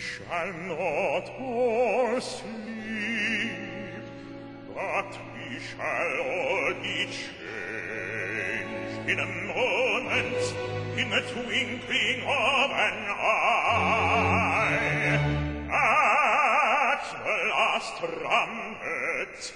shall not all sleep, but we shall all be changed in a moment, in the twinkling of an eye. At the last trumpet,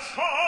Sol.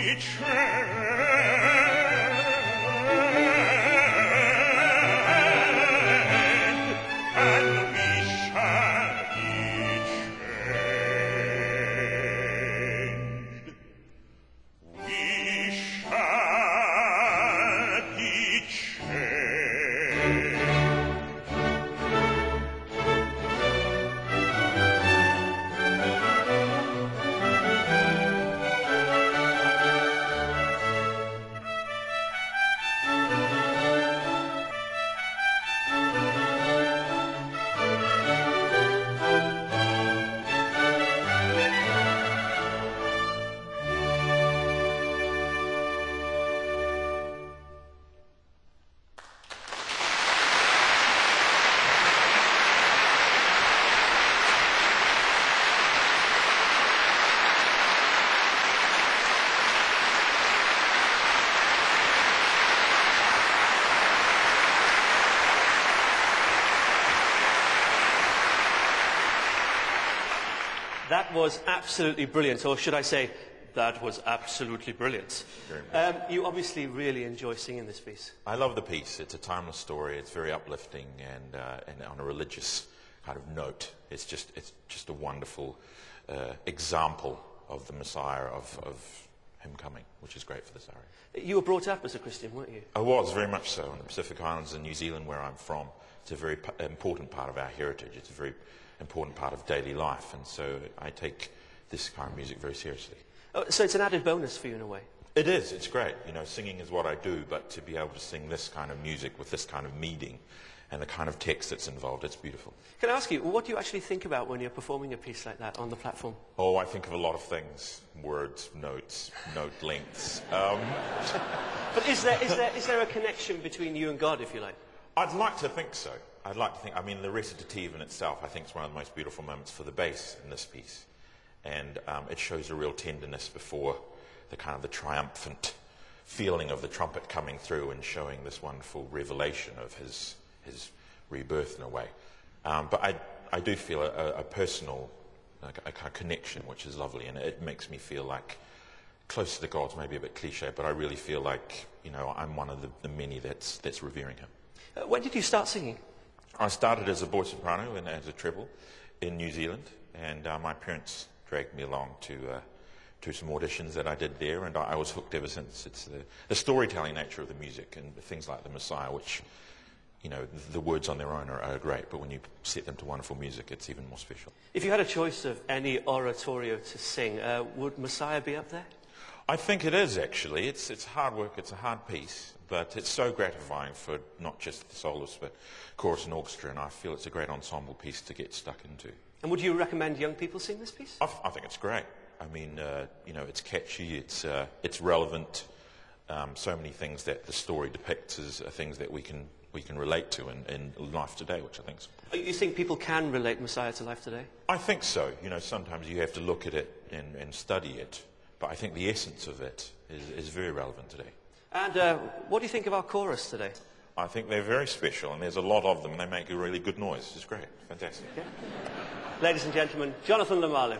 di cielo That was absolutely brilliant, or should I say, that was absolutely brilliant. Um, you obviously really enjoy singing this piece. I love the piece. It's a timeless story. It's very uplifting and, uh, and on a religious kind of note. It's just, it's just a wonderful uh, example of the Messiah, of, of him coming, which is great for the Sari. You were brought up as a Christian, weren't you? I was, very much so. On the Pacific Islands in New Zealand, where I'm from, it's a very important part of our heritage. It's a very important part of daily life, and so I take this kind of music very seriously. Oh, so it's an added bonus for you in a way. It is. It's great. You know, singing is what I do, but to be able to sing this kind of music with this kind of meaning and the kind of text that's involved, it's beautiful. Can I ask you, what do you actually think about when you're performing a piece like that on the platform? Oh, I think of a lot of things. Words, notes, note lengths. Um, But is there, is, there, is there a connection between you and God, if you like? I'd like to think so. I'd like to think, I mean, the recitative in itself, I think, is one of the most beautiful moments for the bass in this piece. And um, it shows a real tenderness before the kind of the triumphant feeling of the trumpet coming through and showing this wonderful revelation of his, his rebirth in a way. Um, but I, I do feel a, a personal like a, kind of connection, which is lovely, and it makes me feel like close to the gods, maybe a bit cliche, but I really feel like, you know, I'm one of the, the many that's, that's revering him. Uh, when did you start singing? I started as a boy soprano and as a treble in New Zealand, and uh, my parents dragged me along to, uh, to some auditions that I did there, and I, I was hooked ever since. It's the, the storytelling nature of the music and things like the Messiah, which, you know, the, the words on their own are, are great, but when you set them to wonderful music, it's even more special. If you had a choice of any oratorio to sing, uh, would Messiah be up there? I think it is actually. It's, it's hard work, it's a hard piece, but it's so gratifying for not just the soloists, but chorus and orchestra, and I feel it's a great ensemble piece to get stuck into. And would you recommend young people sing this piece? I, I think it's great. I mean, uh, you know, it's catchy, it's, uh, it's relevant. Um, so many things that the story depicts is, are things that we can, we can relate to in, in life today, which I think is Uh, You think people can relate Messiah to life today? I think so. You know, sometimes you have to look at it and, and study it, but I think the essence of it is, is very relevant today. And uh, what do you think of our chorus today? I think they're very special, and there's a lot of them, and they make a really good noise. It's great. Fantastic. Ladies and gentlemen, Jonathan Lemalu.